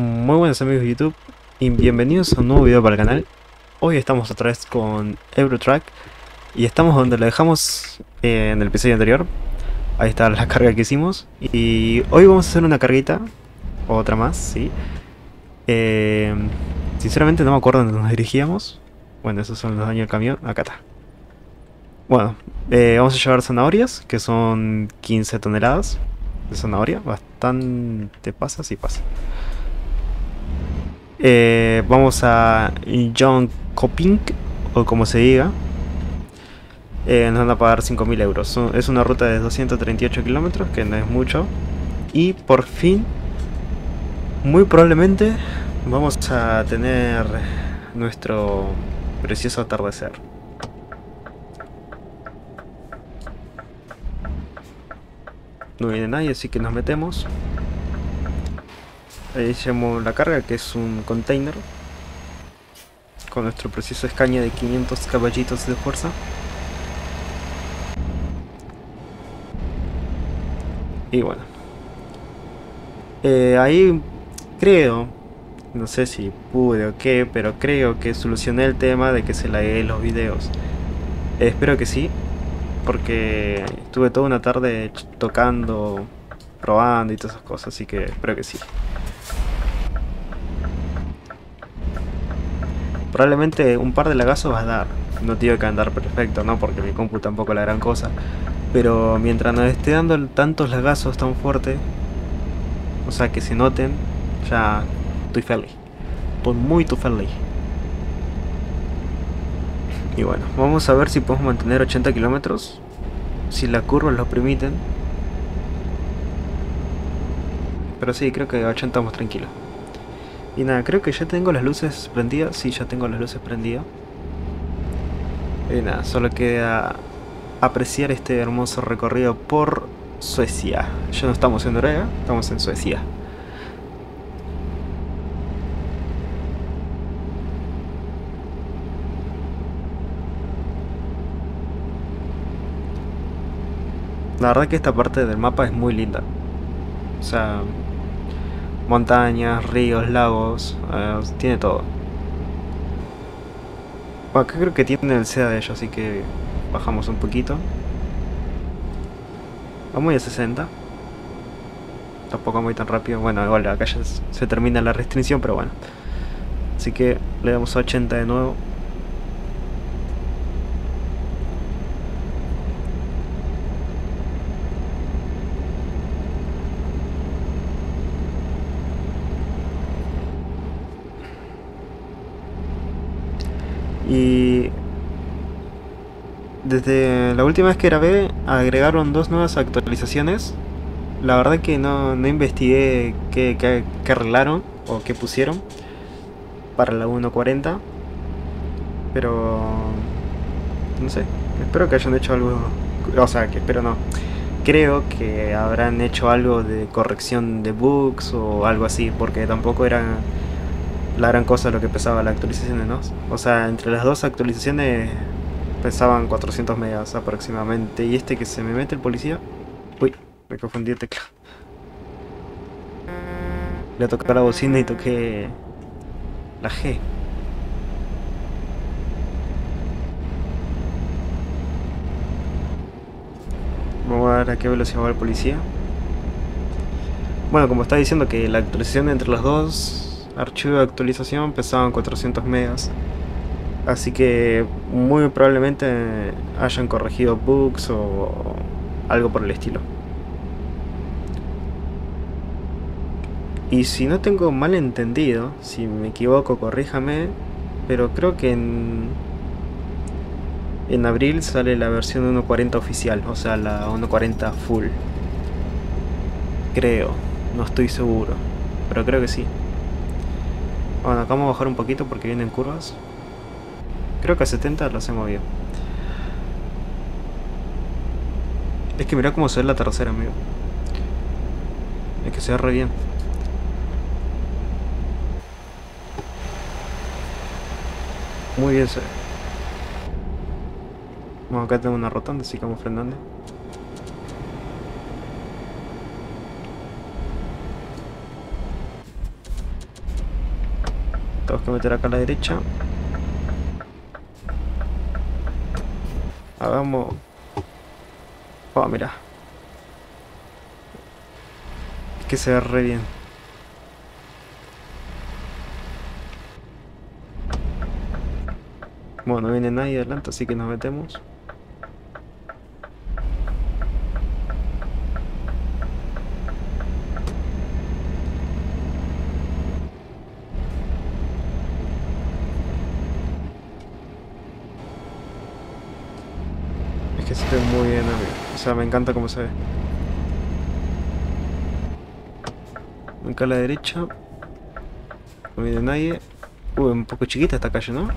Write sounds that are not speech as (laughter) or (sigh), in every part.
Muy buenos amigos de YouTube y bienvenidos a un nuevo video para el canal. Hoy estamos otra vez con Eurotrack y estamos donde lo dejamos eh, en el episodio anterior. Ahí está la (laughs) carga que hicimos y hoy vamos a hacer una carguita, otra más, sí. Eh, sinceramente no me acuerdo dónde nos dirigíamos. Bueno, esos son los daños del camión. Acá está. Bueno, eh, vamos a llevar zanahorias, que son 15 toneladas de zanahoria. Bastante pasa, sí pasa. Eh, vamos a John Coping, o como se diga. Eh, nos van a pagar 5.000 euros. Es una ruta de 238 kilómetros, que no es mucho. Y por fin, muy probablemente, vamos a tener nuestro precioso atardecer. No viene nadie, así que nos metemos. Ahí llevamos la carga, que es un container. Con nuestro precioso escaña de 500 caballitos de fuerza. Y bueno. Eh, ahí creo, no sé si pude o qué, pero creo que solucioné el tema de que se lagueen los videos. espero que sí, porque estuve toda una tarde tocando, probando y todas esas cosas, así que espero que sí. Probablemente un par de lagazos va a dar. No tiene que andar perfecto, ¿no? Porque mi compu tampoco es la gran cosa. Pero mientras nos esté dando tantos lagazos tan fuertes, o sea que se noten, ya estoy feliz. Estoy muy feliz. Y bueno, vamos a ver si podemos mantener 80 kilómetros. Si las curvas lo permiten. Pero sí, creo que 80 estamos tranquilos. Y nada, creo que ya tengo las luces prendidas. Sí, ya tengo las luces prendidas. Y nada, solo queda apreciar este hermoso recorrido por Suecia. Ya no estamos en Noruega, estamos en Suecia. La verdad que esta parte del mapa es muy linda. O sea, montañas, ríos, lagos, eh, tiene todo. Bueno, acá creo que tiene el SEA de ellos, así que bajamos un poquito. Vamos a 60. Tampoco muy tan rápido. Bueno, igual acá ya se termina la restricción, pero bueno. Así que le damos a 80 de nuevo. Y desde la última vez que grabé agregaron dos nuevas actualizaciones. La verdad que no, no investigué qué, qué, arreglaron o qué pusieron para la 1.40. Pero no sé, espero que hayan hecho algo. O sea, que espero no. Creo que habrán hecho algo de corrección de bugs o algo así, porque tampoco era la gran cosa lo que pesaba la actualización, ¿no? O sea, entre las dos actualizaciones pesaban 400 megas aproximadamente. Y este que se me mete el policía... Uy, me confundí el teclado. Le toqué la bocina y toqué la G. Vamos a ver a qué velocidad va el policía. Bueno, como está diciendo que la actualización entre los dos archivo de actualización pesaban 400 megas. Así que muy probablemente hayan corregido bugs o algo por el estilo. Y si no tengo mal entendido, si me equivoco corríjame, pero creo que en, en abril sale la versión 1.40 oficial, o sea la 1.40 full. Creo, no estoy seguro, pero creo que sí. Bueno, acá vamos a bajar un poquito porque vienen curvas. Creo que a 70 lo hacemos bien. Es que mira cómo se ve la tercera, amigo. Es que se ve re bien. Muy bien se ve. Bueno, acá tengo una rotonda, así que vamos frenando. Tengo que meter acá a la derecha. Hagamos... Oh, mira. Es que se ve re bien. Bueno, no viene nadie adelante, así que nos metemos. Que ve muy bien, amigo. O sea, me encanta cómo se ve. Acá a la derecha. No viene nadie. Uy, un poco chiquita esta calle, ¿no?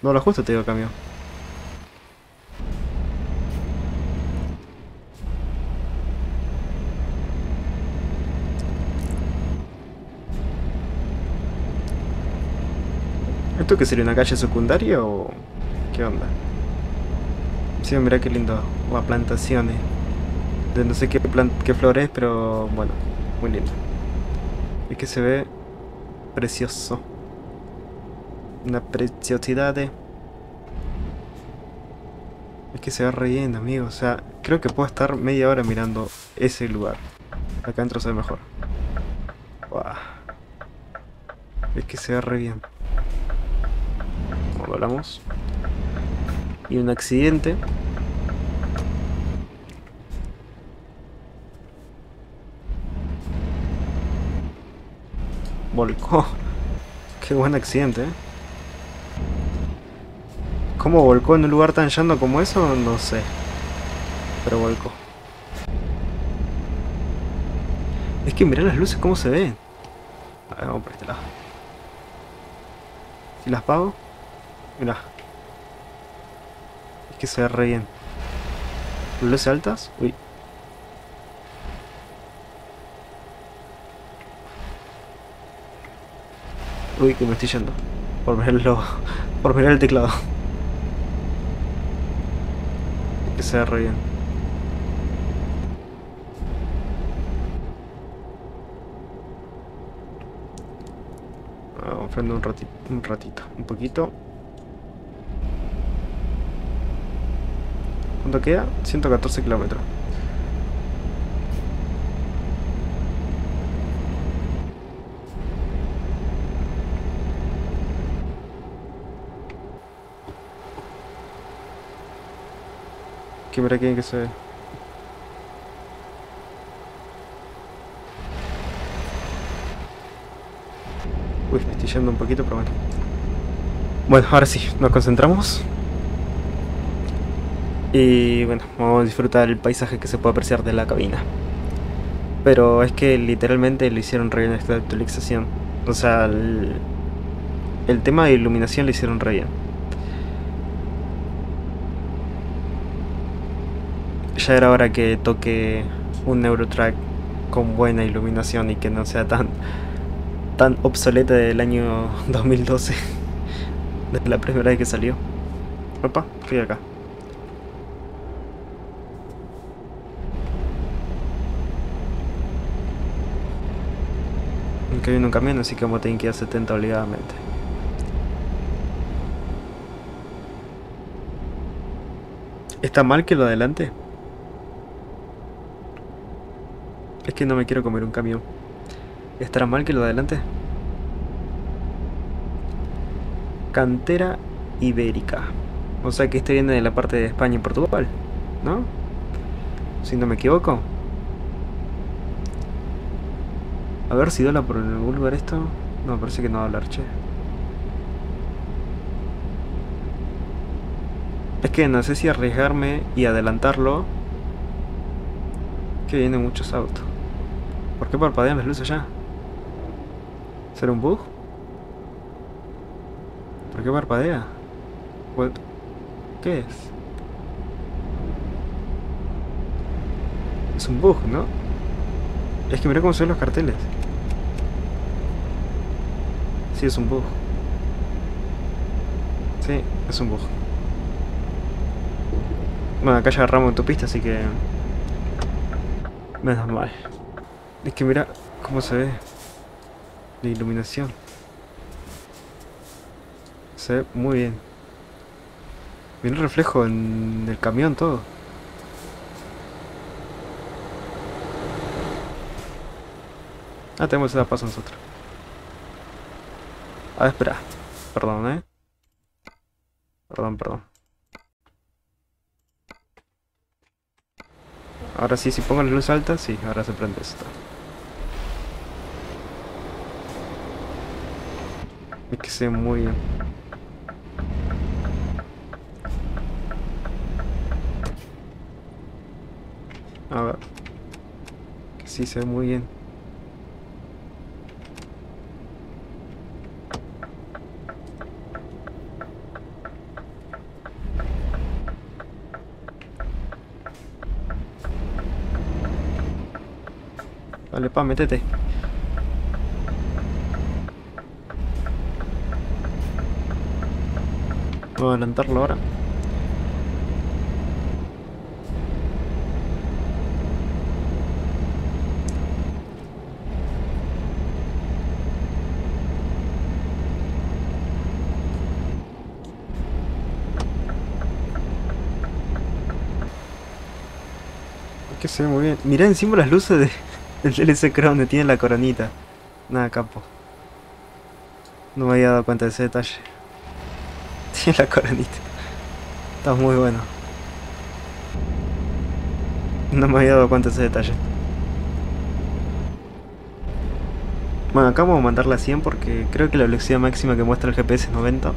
No, lo justo te digo cambio. ¿Esto qué sería una calle secundaria o qué onda? Sí, mira qué lindo. O plantaciones. De no sé qué, qué flores, pero bueno, muy lindo. Es que se ve precioso. Una preciosidad. Es que se va riendo, amigo. O sea, creo que puedo estar media hora mirando ese lugar. Acá dentro se ve mejor. Es que se ve re bien. Como hablamos. Y un accidente. Volcó. (laughs) Qué buen accidente, ¿eh? ¿Cómo volcó en un lugar tan llano como eso? No sé. Pero volcó. Es que mirá las luces cómo se ven. A ver, vamos por este lado. Si las pago. Mirá. Que se ve re bien. Luces altas. Uy. Uy, que me estoy yendo. Por mirarlo. (laughs) Por mirar el teclado. Que se ve re bien. Vamos a un ratito, un ratito, un poquito. ¿Cuánto queda? 114 kilómetros. Que mira quién que se ve. Uy, me estoy yendo un poquito, pero bueno. Bueno, ahora sí, nos concentramos. Y bueno, vamos a disfrutar el paisaje que se puede apreciar de la cabina. Pero es que literalmente lo hicieron re bien esta actualización. O sea, el, el tema de iluminación lo hicieron re bien. ya era hora que toque un Neurotrack con buena iluminación y que no sea tan tan obsoleta del año (laughs) 2012 (laughs) desde la primera vez que salió opa, estoy acá que viene un camión así que vamos a tener que ir a 70 obligadamente ¿Está mal que lo adelante? Es que no me quiero comer un camión. ¿Estará mal que lo adelante? Cantera ibérica. O sea que este viene de la parte de España y Portugal, ¿no? Si no me equivoco. A ver si dola por algún lugar esto. No, parece que no va a hablar, che. Es que no sé si arriesgarme y adelantarlo. Que vienen muchos autos. ¿Por qué parpadean las luces ya? ¿Será un bug? ¿Por qué parpadea? ¿Qué es? Es un bug, ¿no? Es que mira cómo ven los carteles. Sí, es un bug. Sí, es un bug. Bueno, acá ya agarramos tu pista, así que... Menos mal. Es que mira cómo se ve. de iluminación. Se ve muy bien. Viene el reflejo en el camión todo. Ah, tenemos esa paso nosotros. A ver, espera. Perdón, eh. Perdón, perdón. Ahora sí, si pongo la luz alta, sí, ahora se prende esto. Es que se ve muy bien. A ver. Que sí se ve muy bien. Pa, métete. A adelantarlo ahora. Que se ve muy bien. Mirá encima las luces de, del DLC creo donde tiene la coronita. Nada, capo. No me había dado cuenta de ese detalle. (laughs) Tiene la coronita. Está muy bueno. No me había dado cuenta de ese detalle. Bueno, acá vamos a mandarla a 100 porque creo que la velocidad máxima que muestra el GPS es 90.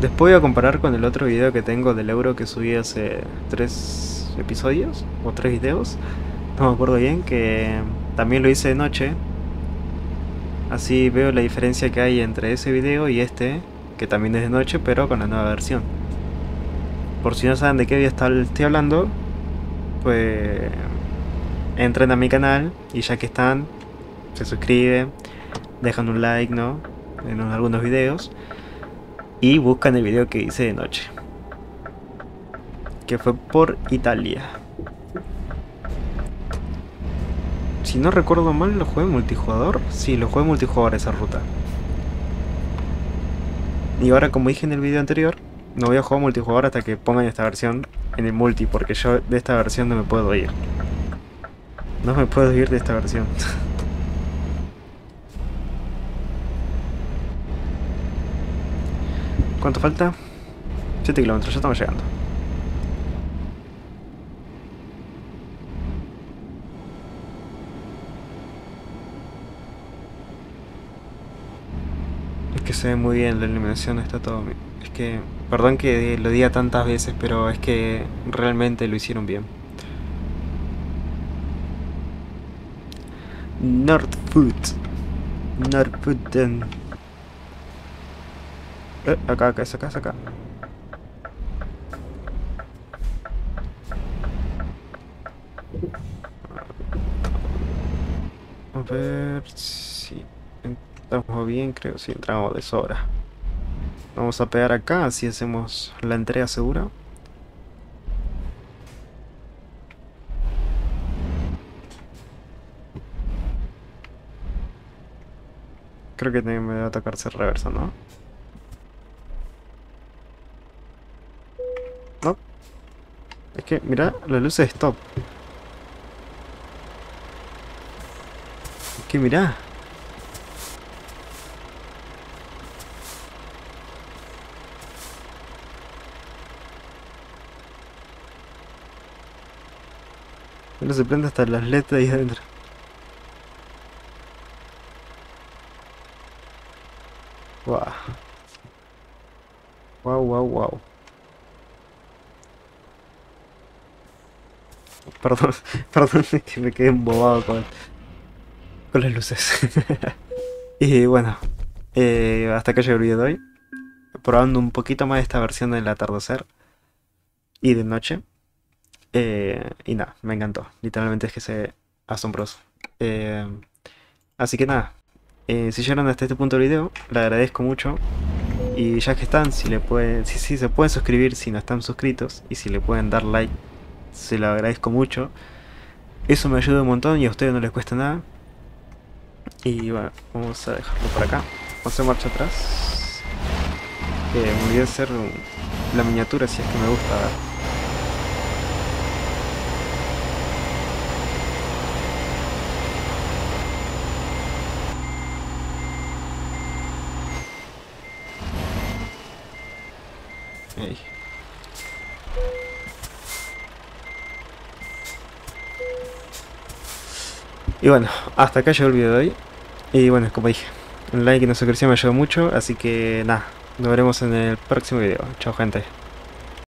Después voy a comparar con el otro video que tengo del euro que subí hace tres episodios o tres videos. No me acuerdo bien, que también lo hice de noche. Así veo la diferencia que hay entre ese video y este, que también es de noche, pero con la nueva versión. Por si no saben de qué video estoy hablando, pues entren a mi canal y ya que están, se suscriben, dejan un like, ¿no? En algunos videos y buscan el video que hice de noche. Que fue por Italia. Si no recuerdo mal, lo jugué multijugador. Sí, lo jugué multijugador esa ruta. Y ahora, como dije en el video anterior, no voy a jugar multijugador hasta que pongan esta versión en el multi, porque yo de esta versión no me puedo ir. No me puedo ir de esta versión. (laughs) ¿Cuánto falta? 7 kilómetros, ya estamos llegando. Es que se ve muy bien la iluminación, está todo... Es que, perdón que lo diga tantas veces, pero es que realmente lo hicieron bien. Nordfoot. Nordfooten. Eh, acá, acá, es acá, es acá. A ver si entramos bien, creo, si entramos de sobra. Vamos a pegar acá, así hacemos la entrega segura. Creo que me va a tocarse reversa, ¿no? Es que, mira, la luz de stop. Es que mira. No se prende hasta las letras ahí adentro. Wow. Wow, wow, wow. Perdón, (laughs) perdón, que me quedé embobado con, con las luces. (laughs) y bueno, eh, hasta que llegó el video de hoy. Probando un poquito más esta versión del atardecer y de noche. Eh, y nada, me encantó. Literalmente es que se asombroso. Eh, así que nada, eh, si llegaron hasta este punto del video, le agradezco mucho. Y ya que están, si le pueden, si, si se pueden suscribir si no están suscritos y si le pueden dar like, se lo agradezco mucho. Eso me ayuda un montón y a ustedes no les cuesta nada. Y bueno, vamos a dejarlo por acá. Vamos a marcha atrás. Eh, me olvidé hacer la miniatura si es que me gusta. Ahí. Y bueno, hasta acá llegó el video de hoy. Y bueno, como dije, un like y una suscripción me ayudó mucho. Así que nada, nos veremos en el próximo video. Chao gente.